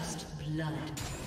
First blood.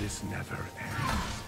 This never ends.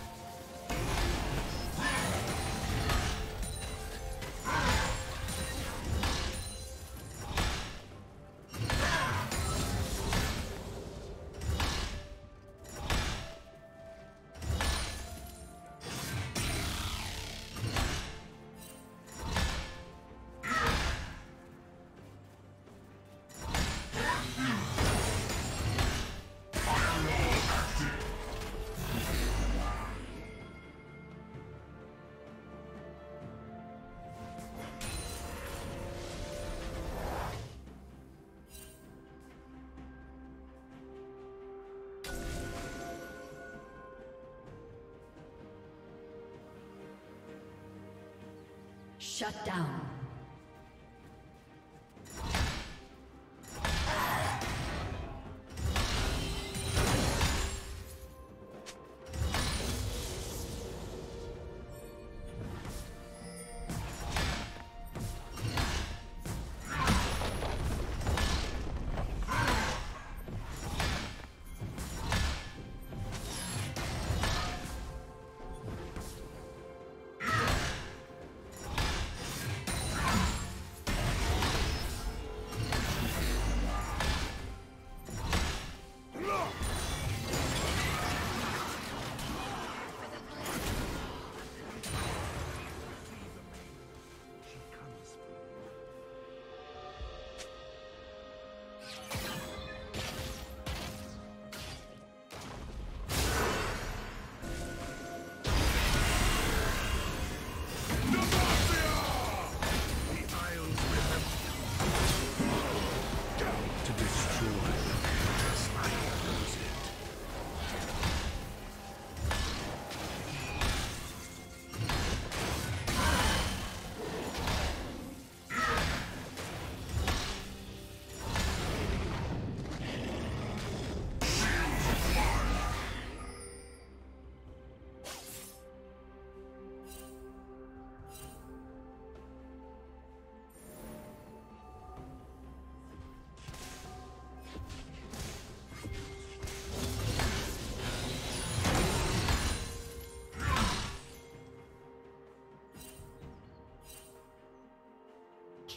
Shut down.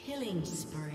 Killing spree.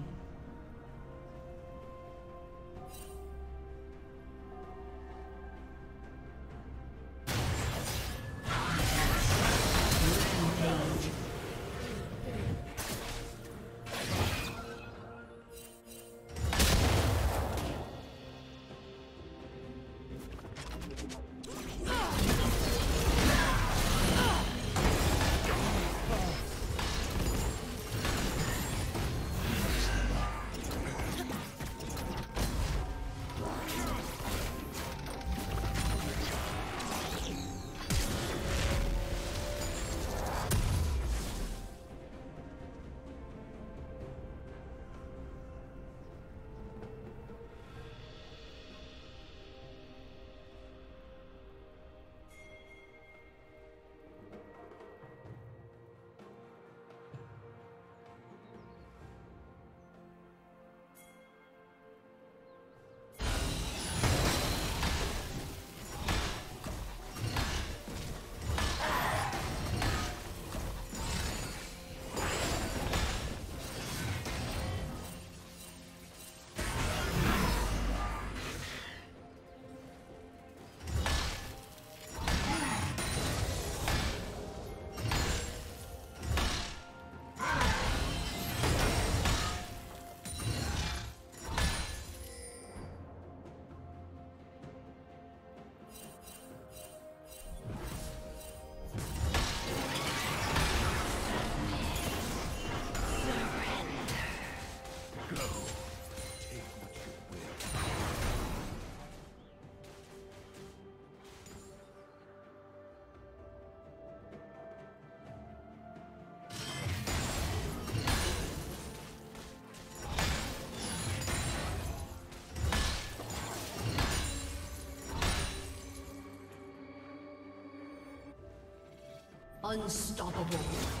Unstoppable.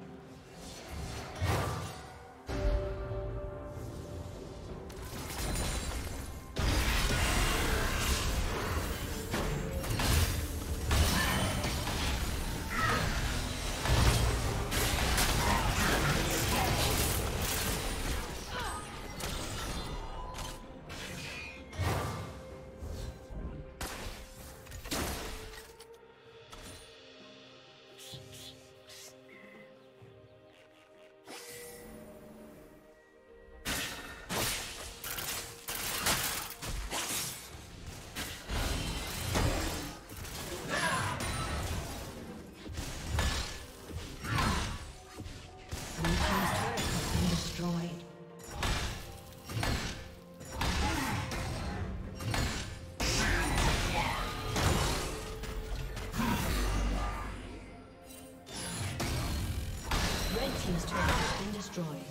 destroyed.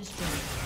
destroyed.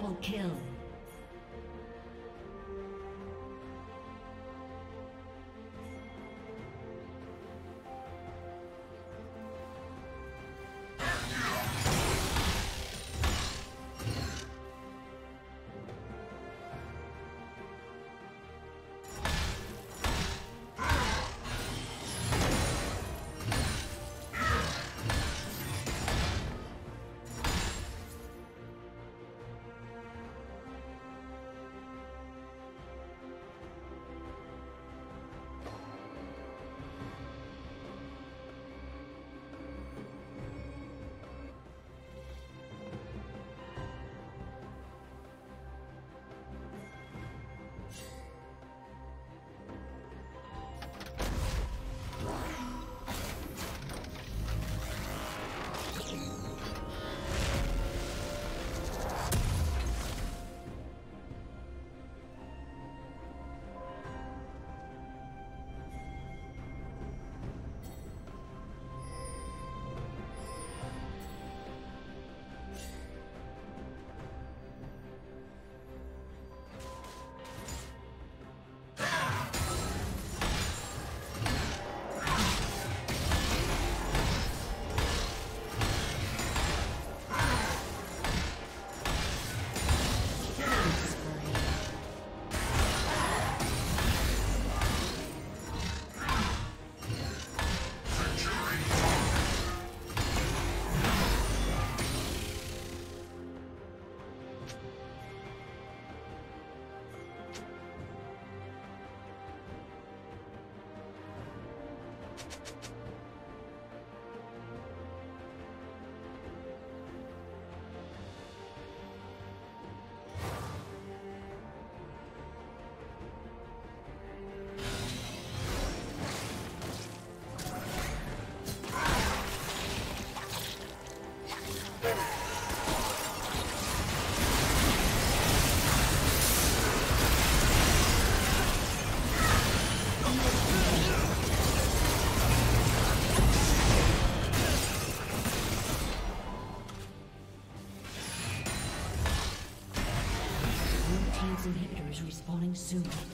Double kill. Soon.